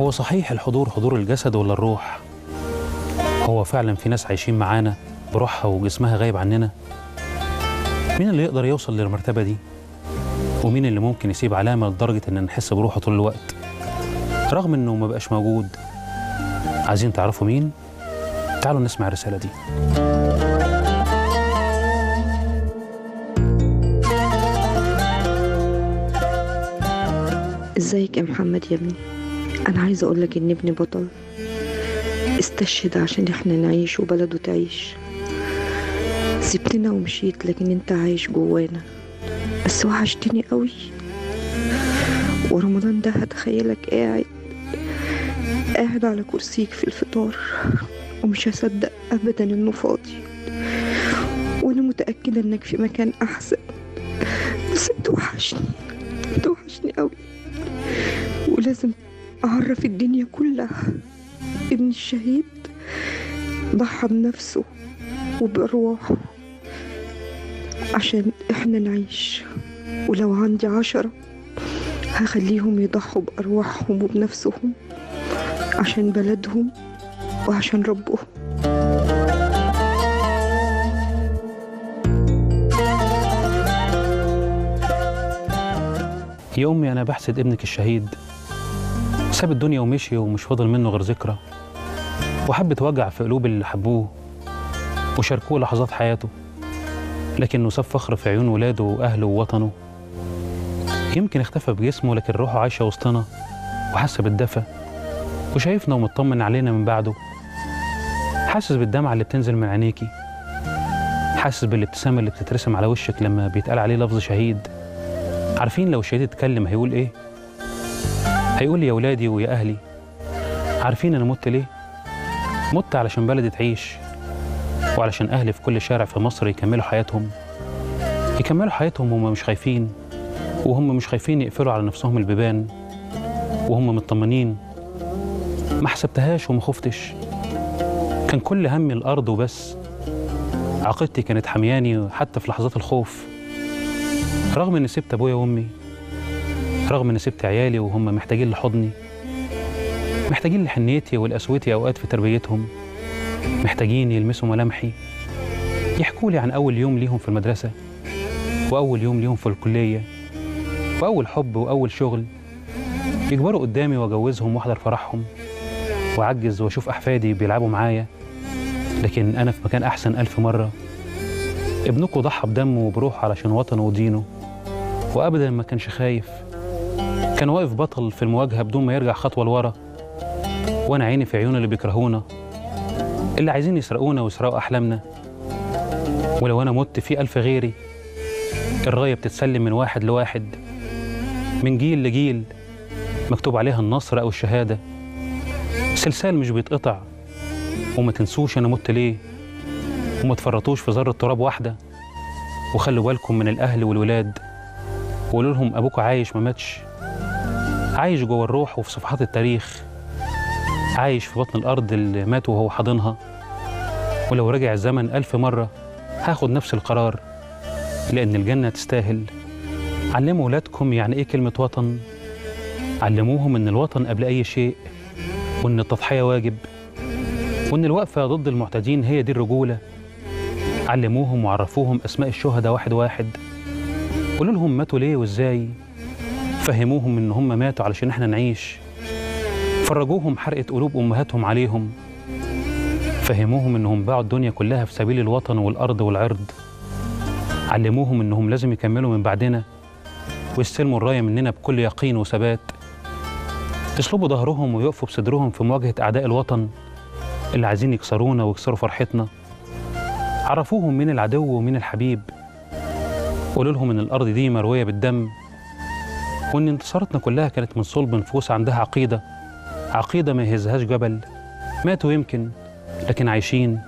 هو صحيح الحضور حضور الجسد ولا الروح؟ هو فعلا في ناس عايشين معانا بروحها وجسمها غايب عننا؟ مين اللي يقدر يوصل للمرتبة دي؟ ومين اللي ممكن يسيب علامة لدرجة إن نحس بروحه طول الوقت؟ رغم إنه ما بقاش موجود عايزين تعرفوا مين؟ تعالوا نسمع الرسالة دي. إزيك يا محمد يا ابني؟ أنا عايزة أقول لك إن ابني بطل. استشهد عشان إحنا نعيش وبلده تعيش. سبتنا ومشيت لكن أنت عايش جوانا. بس وحشتني قوي. ورمضان ده هتخيلك قاعد قاعد على كرسيك في الفطار. ومش هصدق ابدا إنه فاضي. وأنا متأكدة إنك في مكان أحسن. بس بتوحشني بتوحشني قوي. ولازم أعرف الدنيا كلها. ابن الشهيد ضحى بنفسه وبأرواحه عشان إحنا نعيش. ولو عندي عشرة هخليهم يضحوا بأرواحهم وبنفسهم عشان بلدهم وعشان ربهم. يا أمي أنا بحسد ابنك الشهيد. ساب الدنيا ومشي ومش فاضل منه غير ذكرى. وحبة وجع في قلوب اللي حبوه وشاركوه لحظات حياته لكنه ساب فخر في عيون ولاده وأهله ووطنه. يمكن اختفى بجسمه لكن روحه عايشة وسطنا وحاسة بالدفى وشايفنا ومطمن علينا من بعده. حاسس بالدمعة اللي بتنزل من عينيكي. حاسس بالابتسامة اللي بتترسم على وشك لما بيتقال عليه لفظ شهيد. عارفين لو الشهيد اتكلم هيقول إيه؟ هيقول يا ولادي ويا أهلي عارفين أنا مت ليه؟ مت علشان بلدي تعيش وعلشان أهلي في كل شارع في مصر يكملوا حياتهم. يكملوا حياتهم وهم مش خايفين وهم مش خايفين يقفلوا على نفسهم البيبان وهم مطمنين. ما حسبتهاش وما خفتش. كان كل همي الأرض وبس. عقيدتي كانت حمياني حتى في لحظات الخوف. رغم إني سبت أبويا وأمي رغم إني سبت عيالي وهم محتاجين لحضني محتاجين لحنيتي ولقسوتي أوقات في تربيتهم محتاجين يلمسوا ملامحي يحكوا لي عن أول يوم ليهم في المدرسة وأول يوم ليهم في الكلية وأول حب وأول شغل يكبروا قدامي وأجوزهم وأحضر فرحهم وأعجز وأشوف أحفادي بيلعبوا معايا. لكن أنا في مكان أحسن ألف مرة. ابنكم ضحى بدمه وبروحه علشان وطنه ودينه وابدا ما كانش خايف. كان واقف بطل في المواجهة بدون ما يرجع خطوة لورا. وأنا عيني في عيون اللي بيكرهونا اللي عايزين يسرقونا ويسرقوا أحلامنا. ولو أنا مت في ألف غيري الراية بتتسلم من واحد لواحد من جيل لجيل. مكتوب عليها النصر أو الشهادة. سلسال مش بيتقطع. وما تنسوش أنا مت ليه؟ وما تفرطوش في ذرة تراب واحدة. وخلوا بالكم من الأهل والولاد. وقولوا لهم أبوكوا عايش ما ماتش. عايش جوه الروح وفي صفحات التاريخ عايش في بطن الأرض اللي مات وهو حاضنها. ولو رجع الزمن ألف مرة هاخد نفس القرار لأن الجنة تستاهل. علموا ولادكم يعني إيه كلمة وطن؟ علموهم إن الوطن قبل أي شيء وإن التضحية واجب وإن الوقفة ضد المعتدين هي دي الرجولة. علموهم وعرفوهم أسماء الشهداء واحد واحد. قولوا لهم ماتوا ليه وإزاي؟ فهموهم إن هم ماتوا علشان إحنا نعيش. فرجوهم حرقة قلوب أمهاتهم عليهم. فهموهم إنهم باعوا الدنيا كلها في سبيل الوطن والأرض والعرض. علموهم إنهم لازم يكملوا من بعدنا. ويستلموا الراية مننا بكل يقين وثبات. يصلبوا ظهرهم ويقفوا بصدرهم في مواجهة أعداء الوطن اللي عايزين يكسرونا ويكسروا فرحتنا. عرفوهم مين العدو ومين الحبيب. قولوا لهم إن الأرض دي مروية بالدم. وإن انتصاراتنا كلها كانت من صلب نفوس عندها عقيدة عقيدة ما يهزهاش جبل. ماتوا يمكن لكن عايشين.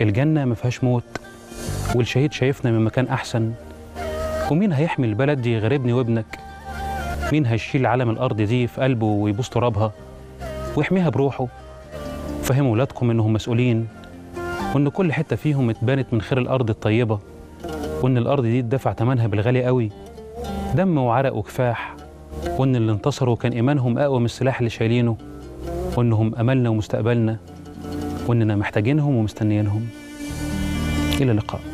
الجنة ما فيهاش موت والشهيد شايفنا من مكان أحسن. ومين هيحمي البلد دي غير ابني وابنك؟ مين هيشيل علم الأرض دي في قلبه ويبوس ترابها؟ ويحميها بروحه. فهموا ولادكم إنهم مسؤولين وإن كل حتة فيهم اتبنت من خير الأرض الطيبة وإن الأرض دي اتدفع ثمنها بالغالي قوي. دم وعرق وكفاح. وإن اللي انتصروا كان إيمانهم أقوى من السلاح اللي شايلينه وإنهم أملنا ومستقبلنا وإننا محتاجينهم ومستنيينهم. إلى اللقاء.